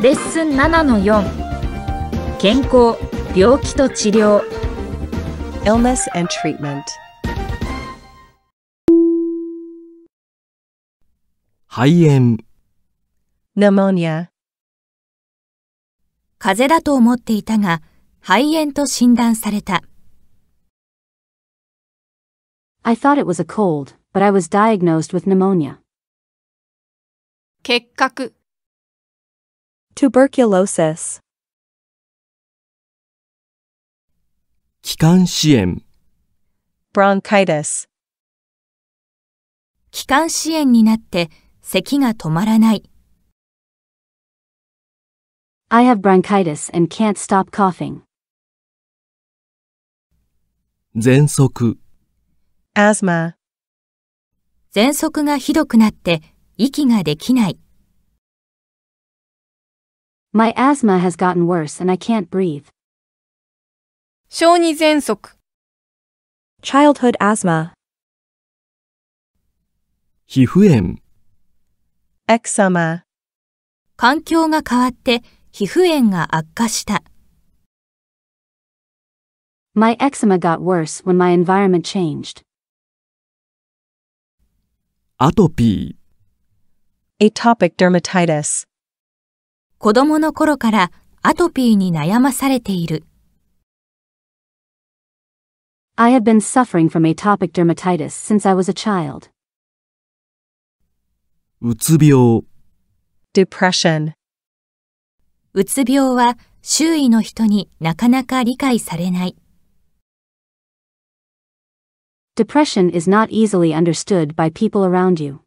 レッスン7-4健康、病気と治療 Illness and treatment. 肺炎、Pneumonia. 風邪だと思っていたが、肺炎と診断された。I thought it was a cold, but I was diagnosed with pneumonia. 結核、Tuberculosis. 気管支炎、Bronchitis. 気管支炎になって咳が止まらない。I have bronchitis and can't stop coughing. 喘息、Asthma. 喘息がひどくなって息ができない。My asthma has gotten worse and I can't breathe. 小児喘息、 Childhood asthma. 皮膚炎、 Eczema. 環境が変わって皮膚炎が悪化した。 My eczema got worse when my environment changed. アトピー、 Atopic dermatitis. 子供の頃からアトピーに悩まされている。I have been suffering from atopic dermatitis since I was a child. うつ病、Depression. うつ病は周囲の人になかなか理解されない。Depression is not easily understood by people around you.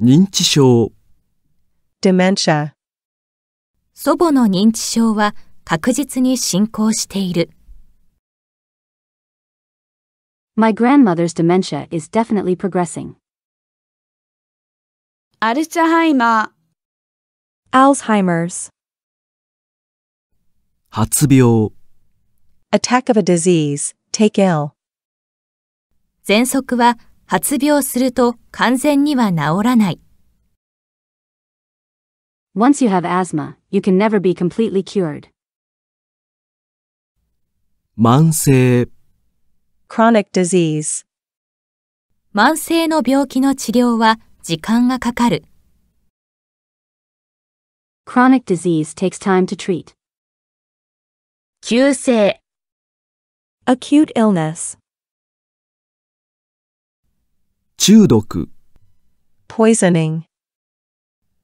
認知症、Dementia. 祖母の認知症は確実に進行している。My grandmother's dementia is definitely progressing. アルツハイマー、Alzheimer's. 発病、Attack of a disease. Take ill. 喘息は発病すると完全には治らない。Once you have asthma, you can never be completely cured. 慢性、 Chronic disease. 慢性の病気の治療は時間がかかる。 Chronic disease takes time to treat. 急性 Acute illness. 中毒、 Poisoning.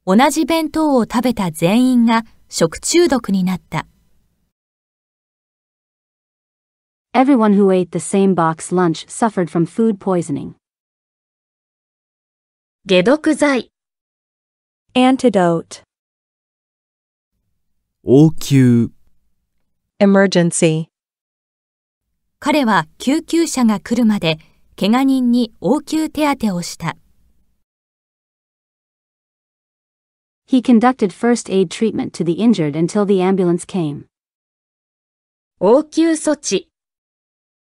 同じ弁当を食べた全員が食中毒になった。Everyone who ate the same box lunch suffered from food poisoning. 解毒剤 Antidote. 応急、Emergency. 彼は救急車が来るまで怪我人に応急手当てをした。He conducted first aid treatment to the injured until the ambulance came. 応急措置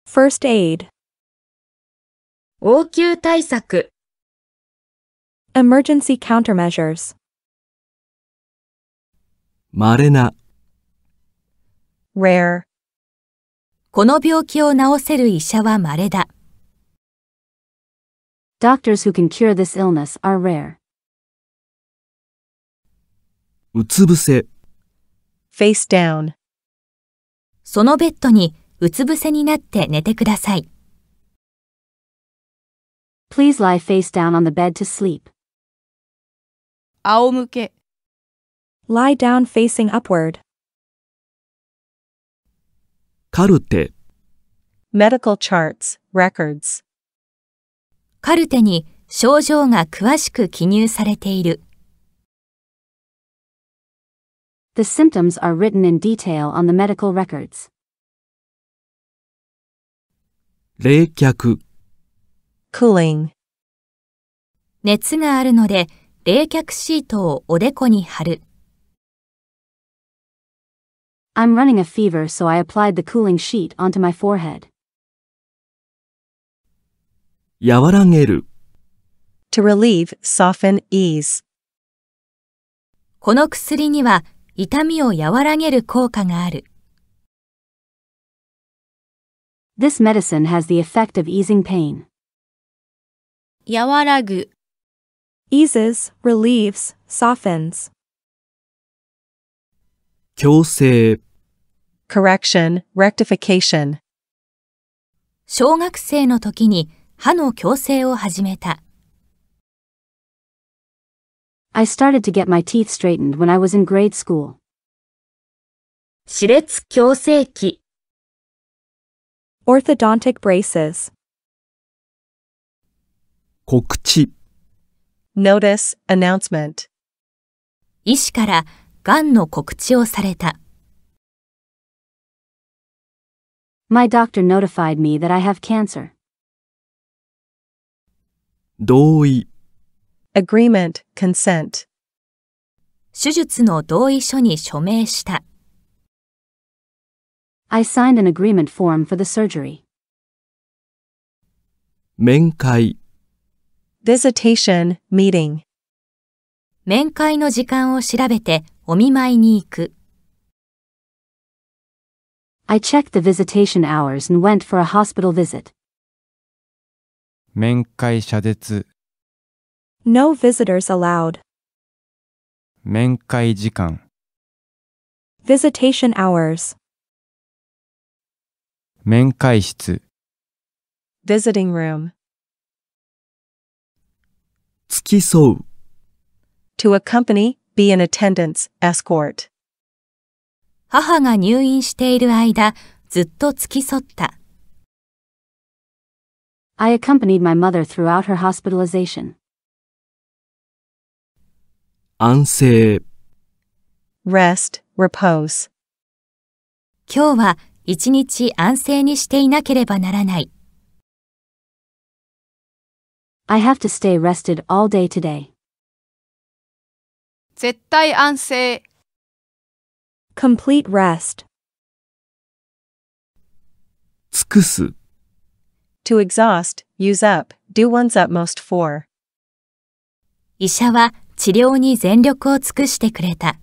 First aid. 応急対策 Emergency countermeasures. 稀な、 Rare. この病気を治せる医者は稀だ。 Doctors who can cure this illness are rare. うつ伏せ、Face down. そのベッドにうつ伏せになって寝てください。Please lie face down on the bed to sleep. 仰向け、Lie down facing upward. カルテ、Medical charts. Records. カルテに症状が詳しく記入されている。The symptoms are written in detail on the medical records. 冷却、 Cooling. 熱があるので冷却シートをおでこに貼る。 I'm running a fever, so I applied the cooling sheet onto my forehead. 和らげる、 To relieve, soften, ease. この薬には 痛みを和らげる効果がある。This medicine has the effect of easing pain. 和らぐ、eases, relieves, softens. 矯正、correction, rectification. 小学生の時に歯の矯正を始めた。I started to get my teeth straightened when I was in grade school. 歯列矯正器、 Orthodontic braces. 告知、 notice, announcement. 医師からがんの告知をされた。 My doctor notified me that I have cancer. 同意、 agreement, consent. 手術の同意書に署名した。I signed an agreement form for the surgery. 面会、visitation, meeting. 面会の時間を調べてお見舞いに行く。I checked the visitation hours and went for a hospital visit. 面会謝絶、No visitors allowed. 面会時間、 Visitation hours. 面会室、 visiting room. 付き添う、 To accompany, be in attendance, escort. 母が入院している間、ずっと付き添った。 I accompanied my mother throughout her hospitalization. 安静、rest, repose. 今日は一日安静にしていなければならない。I have to stay rested all day today. 絶対安静、Complete rest. 尽くす、To exhaust, use up, do one's utmost for. 医者は治療に全力を尽くしてくれた。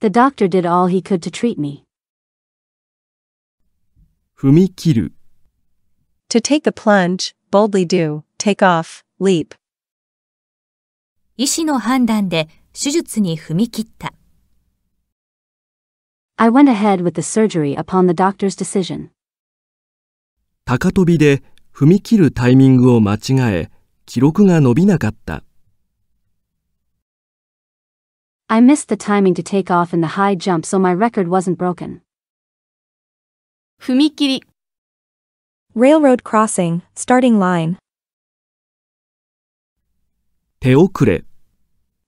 The doctor did all he could to treat me. 踏み切る、To take the plunge, boldly do, take off, leap. 医師の判断で手術に踏み切った。I went ahead with the surgery upon the doctor's decision. 高飛びで踏み切るタイミングを間違え、記録が伸びなかった。I missed the timing to take off in the high jump so my record wasn't broken. 踏切、Railroad crossing, starting line. 手遅れ、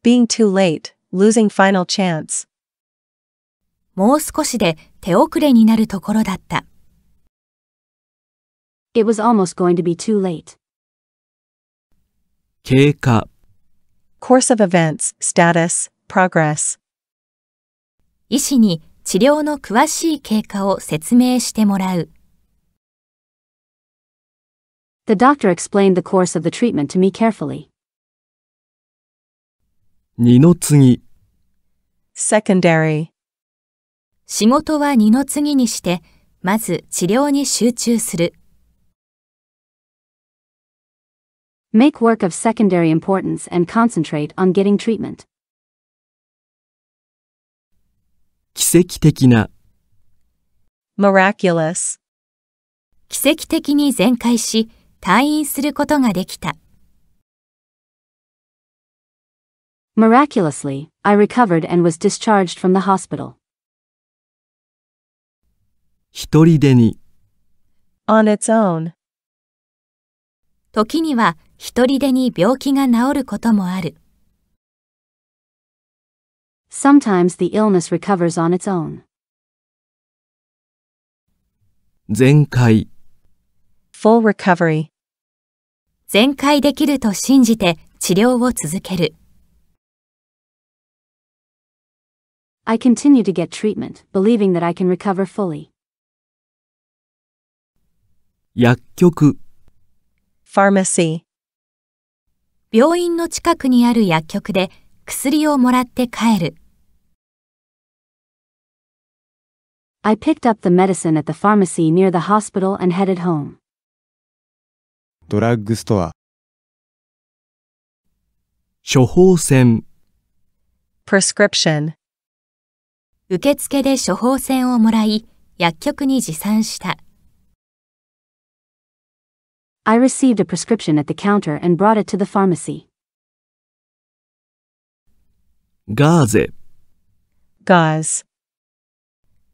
Being too late, losing final chance. もう少しで手遅れになるところだった。It was almost going to be too late. 経過、Course of events, status, progress. 医師に治療の詳しい経過を説明してもらう。The doctor explained the course of the treatment to me carefully. 二の次、Secondary. 仕事は二の次にして、まず治療に集中する。Make work of secondary importance and concentrate on getting treatment. 奇跡的な、 Miraculous. 奇跡的に全開し、退院することができた。 Miraculously, I recovered and was discharged from the hospital. 一人でに、 On its own. 時には一人でに病気が治ることもある。Sometimes the illness recovers on its own. 全開、Full recovery. 全開できると信じて治療を続ける。I continue to get treatment, believing that I can recover fully. 薬局、Pharmacy. 病院の近くにある薬局で薬をもらって帰る。I picked up the medicine at the pharmacy near the hospital and headed home. ドラッグストア、処方箋、prescription, 受付で処方箋をもらい、薬局に持参した。I received a prescription at the counter and brought it to the pharmacy. ガーゼ、 gauze,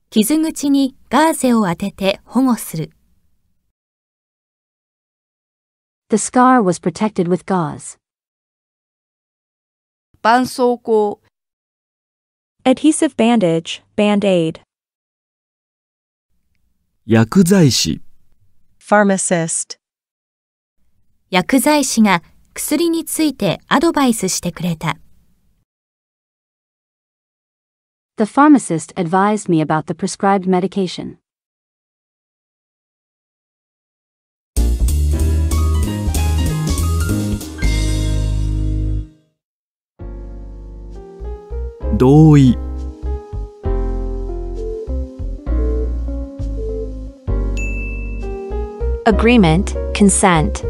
傷口にガーゼを当てて保護する。 The scar was protected with gauze. 絆創膏、 Adhesive bandage, band-aid. 薬剤師、 pharmacist, 薬剤師が薬についてアドバイスしてくれた。The pharmacist advised me about the prescribed medication. 同意、agreement, consent,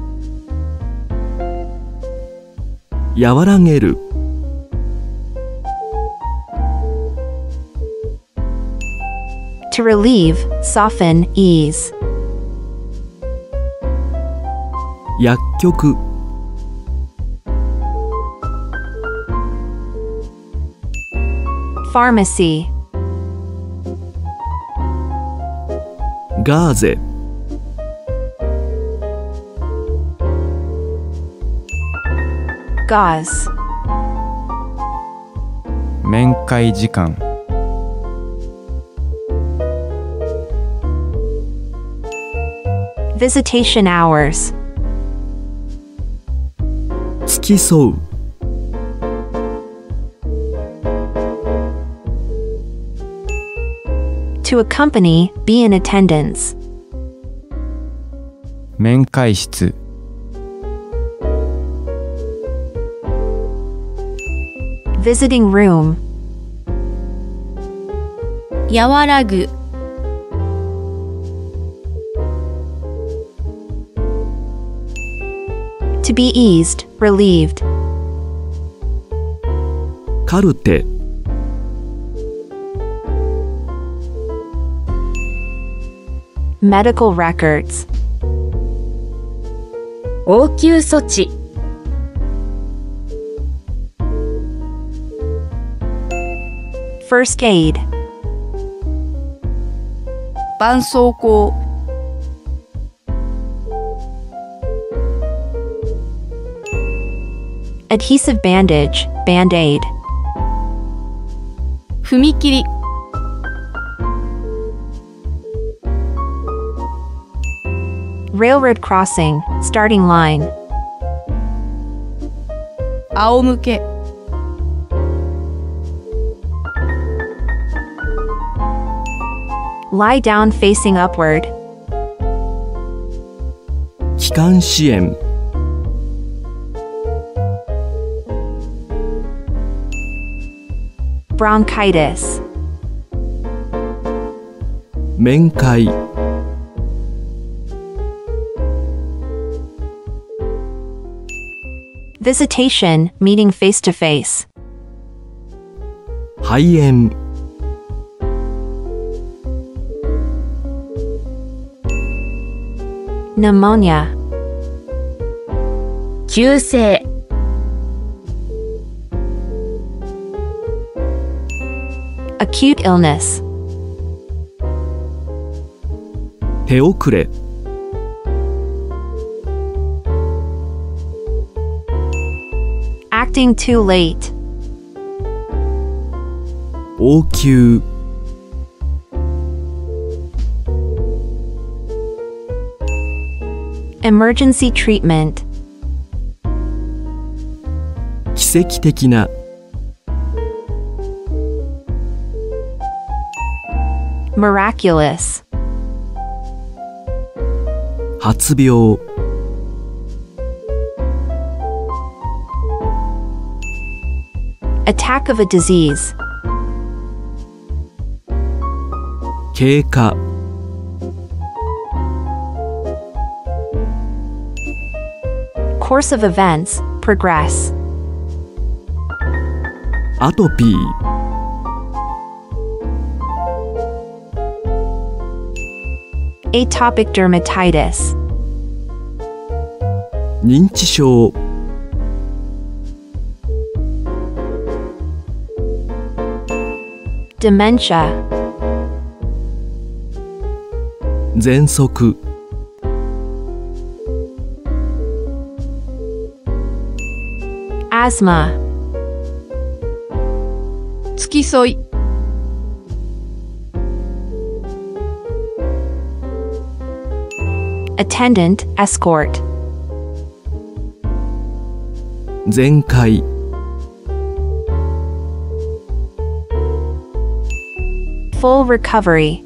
和らげる、to relieve, soften, ease, 薬局、pharmacy, ガーゼ、gauze, 面会時間、visitation hours, 付き添う、to accompany, be in attendance, 面会室、visiting room, 和らぐ、 to be eased, relieved, カルテ、 medical records, 応急措置、 first aid, 絆創膏、 adhesive bandage, band-aid, 踏切、 railroad crossing, starting line, 仰向け、 lie down facing upward, 気管支炎、 bronchitis, 面会、 visitation, meeting face to face, 肺炎、 pneumonia 急性 acute illness 手遅れ acting too late 応急 Emergency treatment. 奇跡的な Miraculous. 発病 Attack of a disease. 経過 Course of events. Progress. アトピー Atopic dermatitis. 認知症 Dementia. 喘息 Asthma. 付き添い Attendant. Escort. 全開 Full recovery.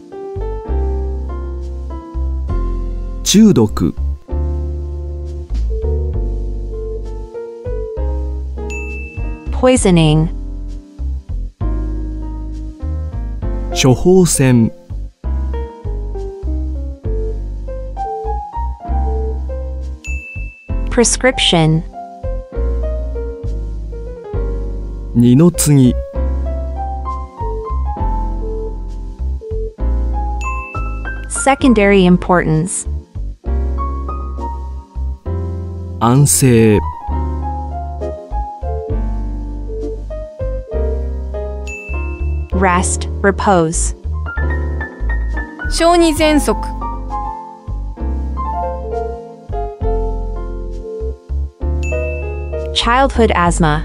中毒 Poisoning. 処方箋 Prescription. 二の次 Secondary importance. 安静 Rest. Repose. 小児喘息 Childhood asthma.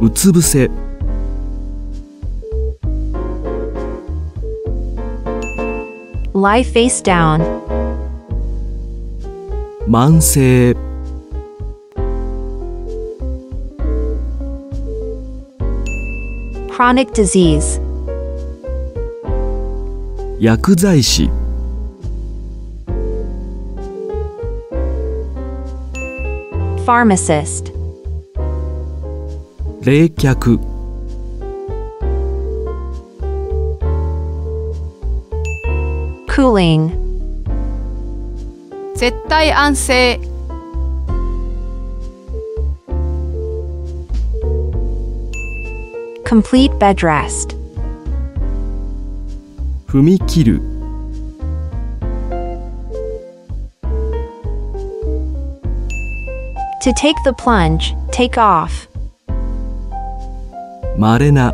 うつ伏せ Lie face down. 慢性 Chronic disease. 薬剤師 Pharmacist. 冷却 Cooling. 絶対安静 Complete bed rest. 踏み切る To take the plunge. Take off. まれな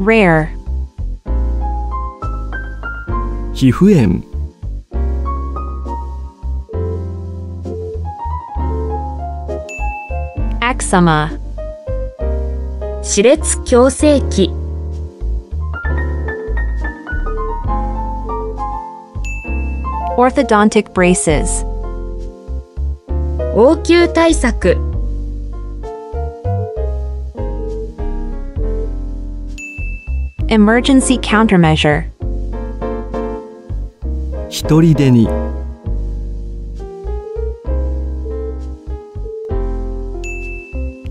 Rare. 皮膚炎 Eczema. 歯列矯正器 Orthodontic braces. 応急対策 Emergency countermeasure. 一人でに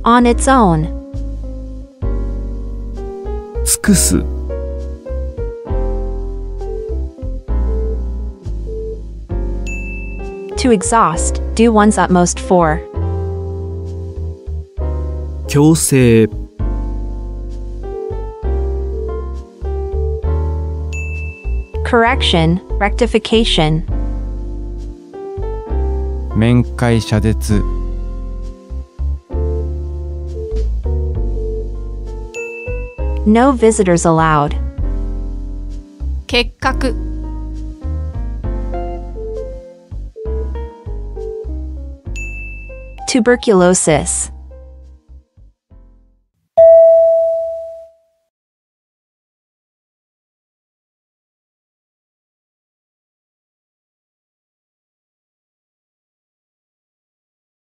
On its own. 尽くす To exhaust. Do one's utmost for. 強制 Correction. Rectification. 面会謝絶 No visitors allowed. 結核 Tuberculosis